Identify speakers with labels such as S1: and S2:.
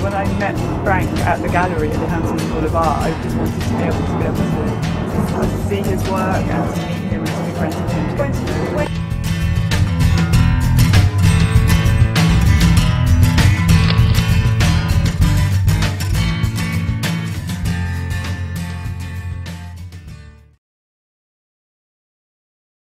S1: When I met Frank at the gallery at the Hampton Boulevard, I just wanted to be able to be able to, see his work and to meet him and to be friends with him,